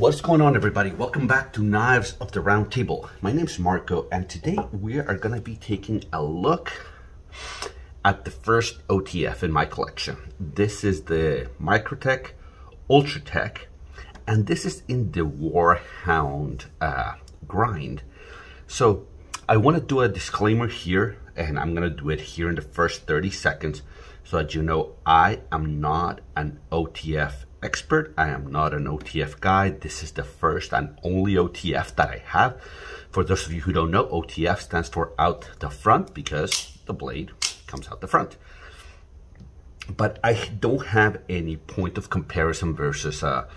What's going on everybody? Welcome back to Knives of the Round Table. My name is Marco and today we are going to be taking a look at the first OTF in my collection. This is the Microtech Ultratech and this is in the Warhound uh, grind. So I want to do a disclaimer here and I'm going to do it here in the first 30 seconds so that you know I am not an OTF expert. I am not an OTF guy. This is the first and only OTF that I have. For those of you who don't know, OTF stands for out the front because the blade comes out the front. But I don't have any point of comparison versus uh,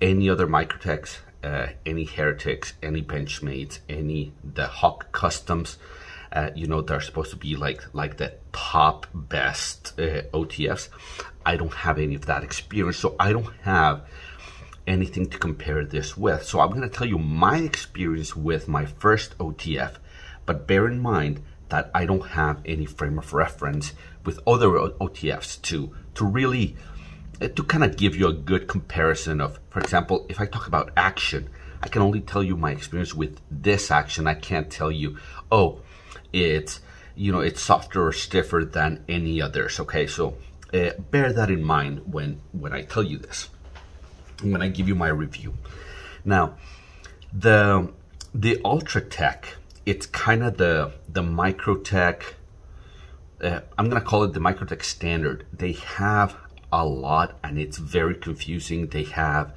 any other Microtechs, uh, any Heretics, any Benchmades, any the Hawk Customs. Uh, you know, they're supposed to be like like the top best uh, OTFs. I don't have any of that experience, so I don't have anything to compare this with. So I'm going to tell you my experience with my first OTF, but bear in mind that I don't have any frame of reference with other OTFs to to really uh, to kind of give you a good comparison of, for example, if I talk about action, I can only tell you my experience with this action. I can't tell you, oh, it's you know it's softer or stiffer than any others okay? So uh, bear that in mind when when I tell you this when I give you my review. Now the the Ultratech it's kind of the the Microtech uh, I'm gonna call it the Microtech standard. They have a lot and it's very confusing. They have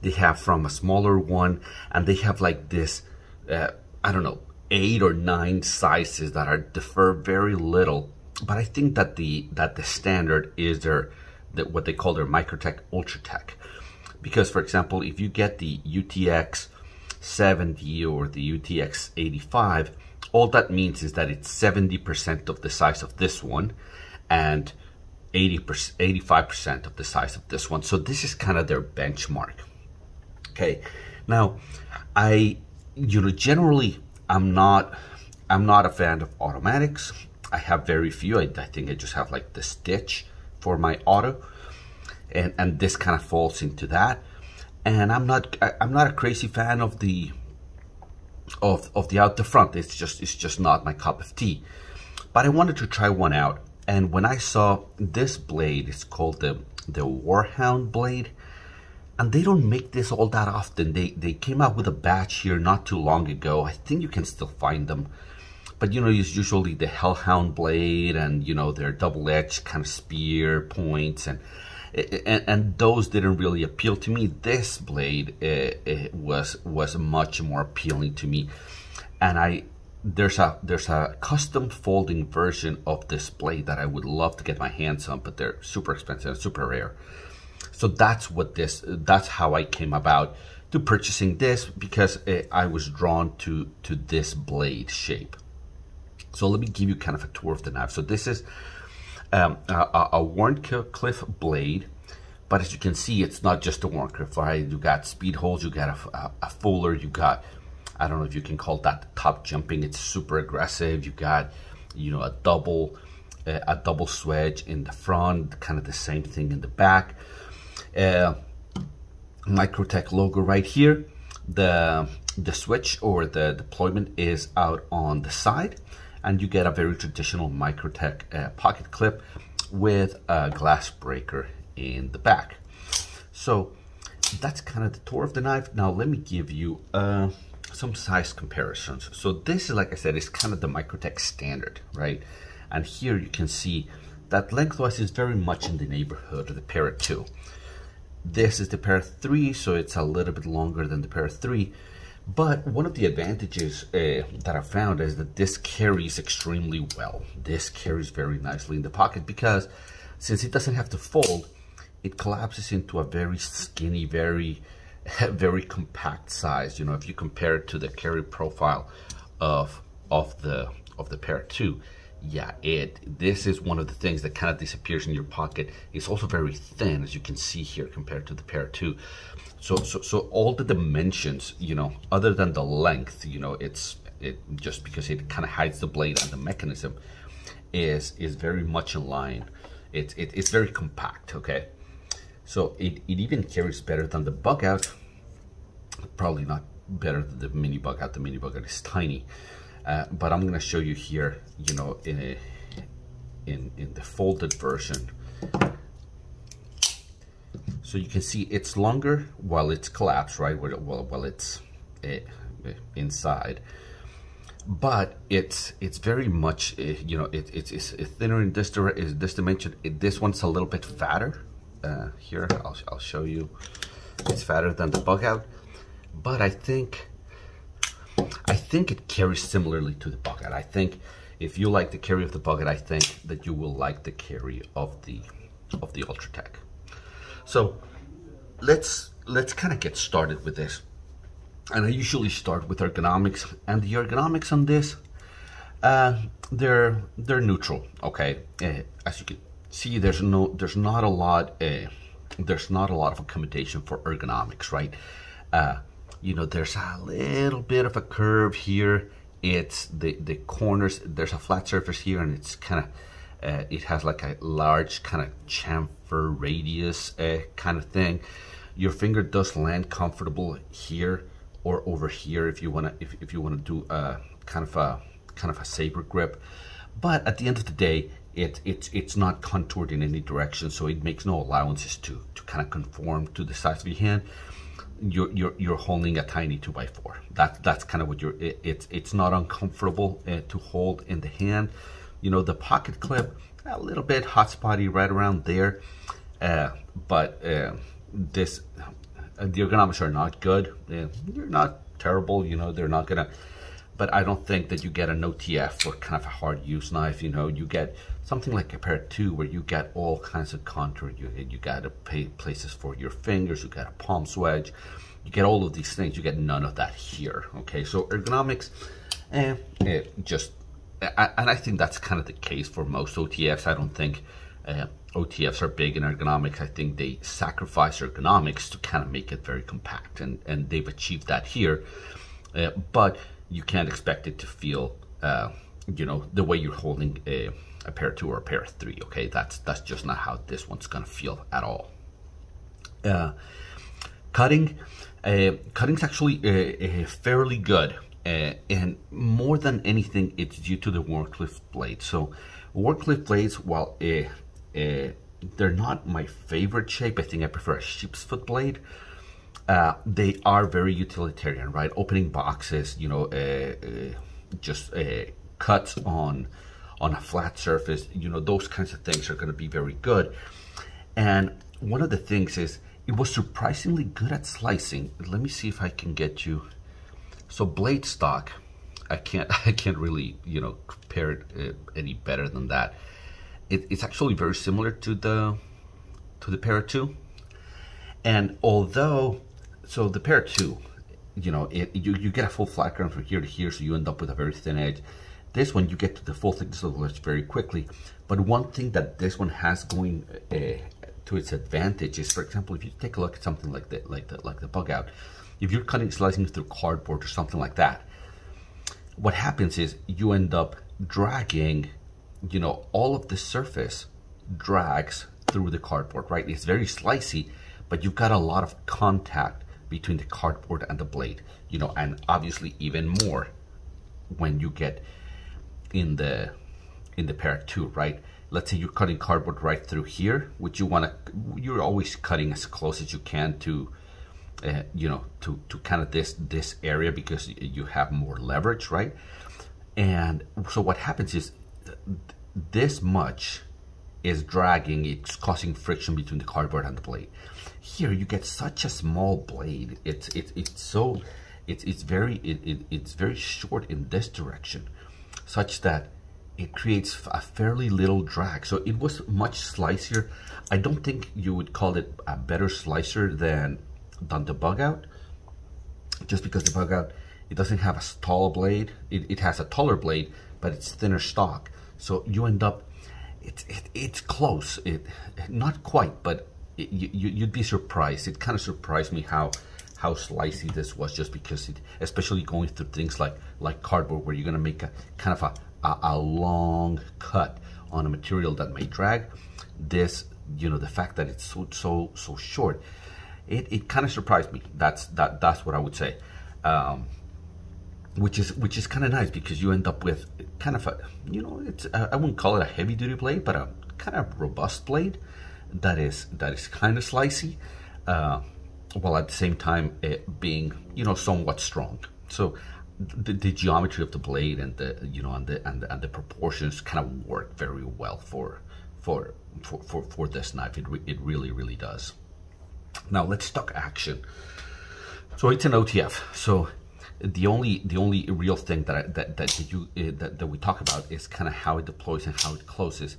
they have from a smaller one and they have like this uh, I don't know eight or nine sizes that are differ very little. But I think that the that the standard is their that what they call their Microtech Ultratech. Because for example, if you get the UTX 70 or the UTX 85, all that means is that it's 70% of the size of this one and 80 85% of the size of this one. So this is kind of their benchmark. Okay. Now, I you know generally I'm not I'm not a fan of automatics. I have very few. I, I think I just have like the stitch for my auto, and and this kind of falls into that. And I'm not I, I'm not a crazy fan of the of of the out the front. It's just it's just not my cup of tea. But I wanted to try one out, and when I saw this blade, it's called the the Warhound blade and they don't make this all that often. They they came out with a batch here not too long ago. I think you can still find them. But you know, it's usually the Hellhound blade and you know their double-edged kind of spear points and and, and those didn't really appeal to me. This blade uh, was was much more appealing to me, and I there's a there's a custom folding version of this blade that I would love to get my hands on, but they're super expensive and super rare. So that's what this, that's how I came about to purchasing this because uh, I was drawn to, to this blade shape. So let me give you kind of a tour of the knife. So this is um, a, a Wharncliffe blade, but as you can see, it's not just a Wharncliffe, right? You got speed holes, you got a, a, a fuller, you got, I don't know if you can call that top jimping. It's super aggressive. You got, you know, a double, uh, a double swedge in the front, kind of the same thing in the back Microtech logo right here. The, the switch or the deployment is out on the side and you get a very traditional Microtech uh, pocket clip with a glass breaker in the back. So that's kind of the tour of the knife. Now let me give you uh, some size comparisons. So this is, like I said, is kind of the Microtech standard, right? And here you can see that lengthwise is very much in the neighborhood of the Para 2. This is the Para 3, so it's a little bit longer than the Para 3. But one of the advantages uh, that I found is that this carries extremely well. This carries very nicely in the pocket because since it doesn't have to fold, it collapses into a very skinny, very, very compact size. You know, if you compare it to the carry profile of of the of the Para 2, yeah, it this is one of the things that kind of disappears in your pocket. It's also very thin, as you can see here, compared to the Para 2. So, so, so all the dimensions, you know, other than the length, you know, it's it just because it kind of hides the blade and the mechanism is is very much in line. It's it, it's very compact, okay. So it, it even carries better than the bug out probably not better than the mini bug out. The mini bug out is tiny. Uh, but I'm going to show you here, you know, in a, in in the folded version. So you can see it's longer while it's collapsed, right? While while it's uh, inside, but it's it's very much uh, you know it, it's it's thinner in this is this dimension. It, this one's a little bit fatter. Uh, here I'll I'll show you. It's fatter than the bug out, but I think I think it carries similarly to the bug out. I think if you like the carry of the bug out, I think that you will like the carry of the of the Ultratech. So let's let's kind of get started with this. And I usually start with ergonomics, and the ergonomics on this, uh, they're they're neutral. Okay, uh, as you can see, there's no there's not a lot uh, there's not a lot of accommodation for ergonomics, right? You know, there's a little bit of a curve here. It's the, the corners, there's a flat surface here and it's kind of, uh, it has like a large kind of chamfer radius uh, kind of thing. Your finger does land comfortable here or over here if you want to if, if you want to do a kind of a kind of a saber grip. But at the end of the day, it, it, it's not contoured in any direction, so it makes no allowances to, to kind of conform to the size of your hand you're you're you're holding a tiny two by four. That that's kind of what you're. It, it's it's not uncomfortable uh, to hold in the hand. You know the pocket clip a little bit hot spotty right around there, uh, but uh, this uh, the ergonomics are not good. they're not terrible. You know they're not gonna but I don't think that you get an OTF for kind of a hard use knife. You know, you get something like a Para two where you get all kinds of contour. You you got places for your fingers. You got a palm wedge. You get all of these things. You get none of that here. Okay, so ergonomics, eh, eh just, and I think that's kind of the case for most OTFs. I don't think. Uh, OTFs are big in ergonomics. I think they sacrifice ergonomics to kind of make it very compact, and, and they've achieved that here. Uh, but you can't expect it to feel, uh, you know, the way you're holding a, a Para two or a Para three. Okay, that's that's just not how this one's gonna feel at all. Uh, cutting, uh, cutting's actually uh, uh fairly good, uh, and more than anything, it's due to the Wharncliffe blade. So, Wharncliffe blades, while uh, they're not my favorite shape, I think I prefer a sheep's foot blade uh, they are very utilitarian, right? Opening boxes, you know, uh, uh, just cuts on on a flat surface, you know, those kinds of things are going to be very good. And one of the things is it was surprisingly good at slicing. Let me see if I can get you. So blade stock, I can't I can't really you know compare it uh, any better than that. It, it's actually very similar to the to the Para 2. And although so the Para 2, you know, it, you, you get a full flat ground from here to here, so you end up with a very thin edge. This one, you get to the full thickness of the very quickly. But one thing that this one has going uh, to its advantage is, for example, if you take a look at something like the, like the, like the bug out, if you're cutting, slicing through cardboard or something like that, what happens is you end up dragging, you know, all of the surface drags through the cardboard, right? It's very slicey, but you've got a lot of contact between the cardboard and the blade, you know, and obviously even more when you get in the in the Para two, right? Let's say you're cutting cardboard right through here, which you want to, you're always cutting as close as you can to, uh, you know, to, to kind of this, this area because you have more leverage, right? And so what happens is this much is dragging, it's causing friction between the cardboard and the blade. Here you get such a small blade. It's it's it's so it's it's very it, it, it's very short in this direction, such that it creates a fairly little drag. So it was much slicier. I don't think you would call it a better slicer than than the bug out, just because the bug out it doesn't have a taller blade. It, it has a taller blade, but it's thinner stock. So you end up it's it, it's close. It not quite, but it, you, would be surprised. It kind of surprised me how how slicey this was, just because it, especially going through things like like cardboard, where you're gonna make a kind of a, a, a long cut on a material that may drag. This, you know, the fact that it's so so so short, it, it kind of surprised me. That's that that's what I would say. Um, which is which is kind of nice because you end up with kind of a you know it's I wouldn't call it a heavy duty blade, but a kind of robust blade that is that is kind of slicey, uh, while at the same time it being you know somewhat strong. So the, the, geometry of the blade and the you know and the and the, and the proportions kind of work very well for for for for, for this knife. It re, it really really does. Now let's talk action. So it's an OTF. So the only the only real thing that I, that that you uh, that, that we talk about is kind of how it deploys and how it closes.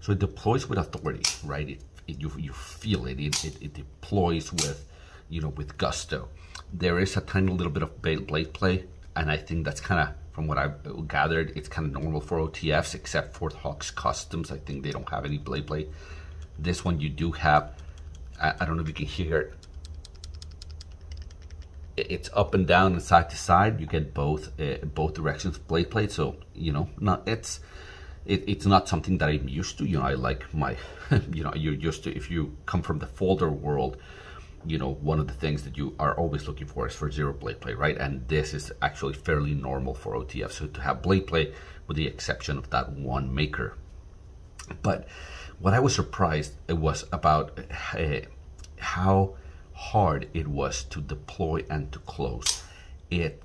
So it deploys with authority, right? It, it, you you feel it. It, it. it deploys with you know with gusto. There is a tiny little bit of blade play, and I think that's kind of from what I've gathered, it's kind of normal for OTFs, except for Hawks Customs. I think they don't have any blade play. This one you do have. I, I don't know if you can hear it it's up and down and side to side. You get both uh, both directions of blade play. So you know, not it's it, it's not something that I'm used to. You know, I like my, you know, you're used to if you come from the folder world. You know, one of the things that you are always looking for is for zero blade play, right? And this is actually fairly normal for OTF. So to have blade play, with the exception of that one maker. But what I was surprised it was about uh, how hard it was to deploy and to close. It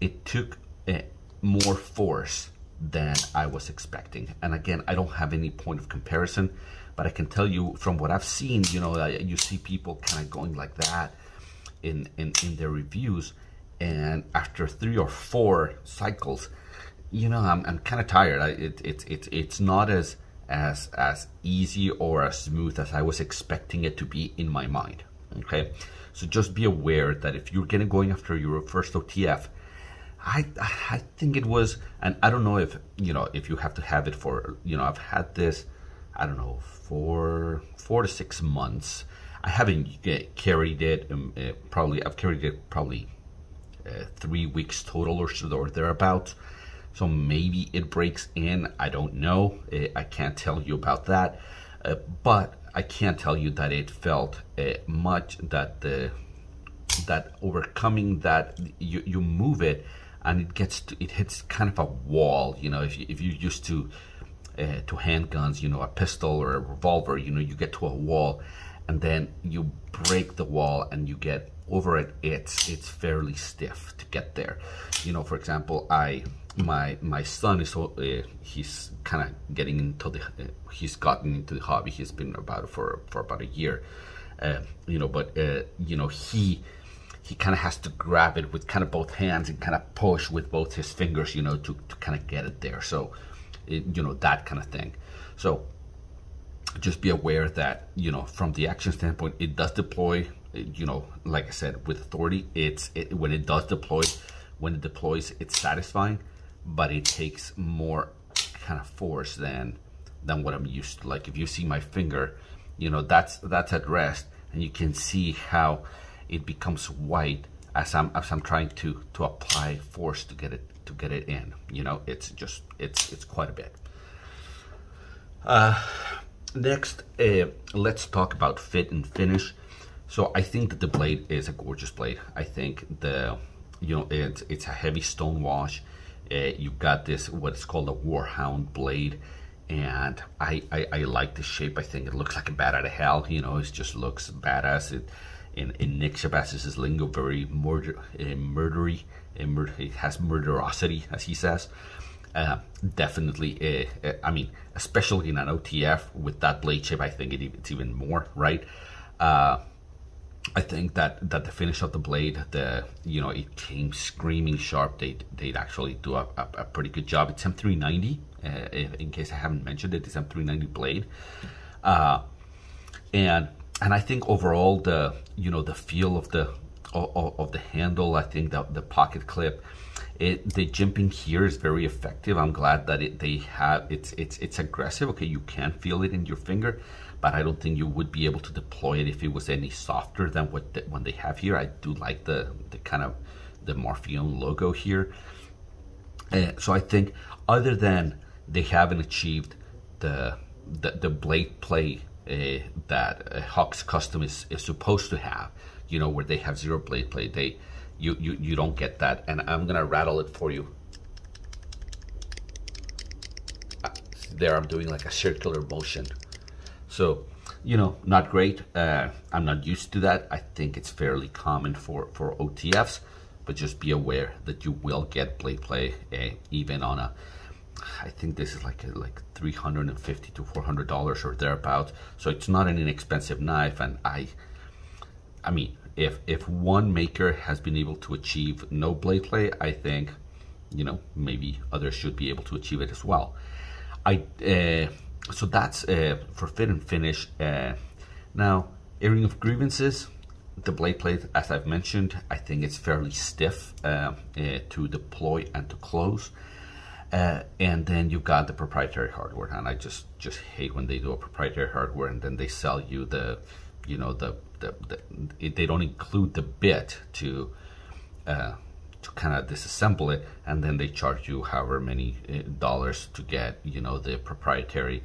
it took uh, more force than I was expecting. And again, I don't have any point of comparison, but I can tell you from what I've seen, you know, you see people kind of going like that in, in, in their reviews. And after three or four cycles, you know, I'm, I'm kind of tired. I, it, it, it, it's not as, as, as easy or as smooth as I was expecting it to be in my mind okay? So just be aware that if you're getting going after your first OTF, I I think it was, and I don't know if you know if you have to have it for you know I've had this, I don't know four four to six months. I haven't carried it. Um, uh, probably I've carried it probably uh, three weeks total or so or thereabouts. So maybe it breaks in. I don't know. Uh, I can't tell you about that. Uh, but I can't tell you that it felt uh, much that the that overcoming that you, you move it and it gets to, it hits kind of a wall you know if, you, if you're used to uh, to handguns you know a pistol or a revolver you know you get to a wall and then you break the wall and you get over it. It's it's fairly stiff to get there. You know for example I my my son is uh, he's kind of getting into the uh, he's gotten into the hobby. He's been about for for about a year. Uh, you know but uh, you know he he kind of has to grab it with kind of both hands and kind of push with both his fingers you know to, to kind of get it there. So it, you know that kind of thing so just be aware that you know from the action standpoint it does deploy you know like i said with authority it's it, when it does deploy when it deploys it's satisfying but it takes more kind of force than than what I'm used to. Like if you see my finger, you know, that's that's at rest and you can see how it becomes white as I'm as I'm trying to to apply force to get it to get it in. You know, it's just it's it's quite a bit. Uh, next, uh, let's talk about fit and finish. So I think that the blade is a gorgeous blade. I think the you know it's it's a heavy stone wash. Uh, you've got this what's called a warhound blade and I, I, I like the shape I think it looks like a bat out of hell you know it just looks badass it, in, in Nick Shabazz' lingo very murder, uh, murdery uh, mur it has murderosity as he says uh, definitely uh, I mean especially in an OTF with that blade shape I think it, it's even more right uh, I think that that the finish of the blade, the you know, it came screaming sharp. They they'd actually do a, a, a pretty good job. It's M390. Uh, in case I haven't mentioned it, it's M390 blade, uh, and and I think overall the you know the feel of the of, of the handle, I think that the pocket clip, it the jimping here is very effective. I'm glad that it they have it's it's it's aggressive. Okay, you can feel it in your finger but I don't think you would be able to deploy it if it was any softer than what the, one they have here. I do like the, the kind of the Marfione logo here. Uh, so I think other than they haven't achieved the the, the blade play uh, that uh, Hawks Custom is, is supposed to have, you know, where they have zero blade play. They, you, you, you don't get that. And I'm gonna rattle it for you. Uh, there I'm doing like a circular motion. So, you know, not great. Uh, I'm not used to that. I think it's fairly common for, for OTFs, but just be aware that you will get blade play uh, even on a, I think this is like a, like 350 to 400 dollars or thereabouts. So it's not an inexpensive knife, and I, I mean, if if one maker has been able to achieve no blade play, I think, you know, maybe others should be able to achieve it as well. I uh, so that's uh, for fit and finish. Uh, now, airing of grievances. The blade play, as I've mentioned, I think it's fairly stiff to deploy and to close. Uh, and then you've got the proprietary hardware, and I just just hate when they do a proprietary hardware and then they sell you the, you know, the the, the they don't include the bit to uh, to kind of disassemble it, and then they charge you however many uh, dollars to get you know the proprietary.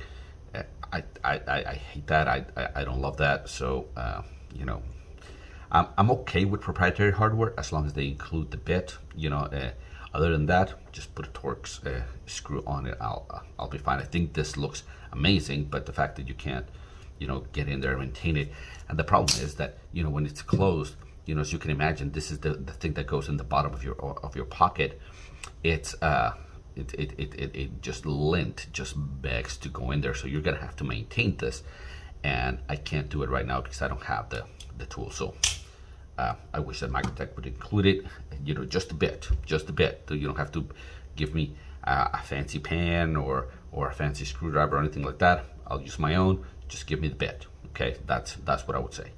Uh, I, I, I hate that. I, I, I don't love that. So uh, you know, I'm I'm okay with proprietary hardware as long as they include the bit. You know uh, other than that, just put a Torx uh, screw on it. I'll uh, I'll be fine. I think this looks amazing, but the fact that you can't, you know, get in there and maintain it, and the problem is that you know when it's closed, you know, as you can imagine, this is the, the thing that goes in the bottom of your of your pocket. It's uh, it it, it, it, it just lint just begs to go in there, so you're gonna have to maintain this, and I can't do it right now because I don't have the the tool. So uh, I wish that Microtech would include it, you know, just a bit, just a bit. So you don't have to give me uh, a fancy pan or or a fancy screwdriver or anything like that. I'll use my own. Just give me the bit. Okay, that's that's what I would say.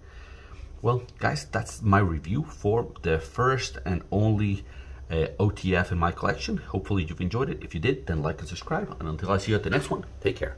Well, guys, that's my review for the first and only uh, OTF in my collection. Hopefully you've enjoyed it. If you did, then like and subscribe. And until I see you at the next one, take care.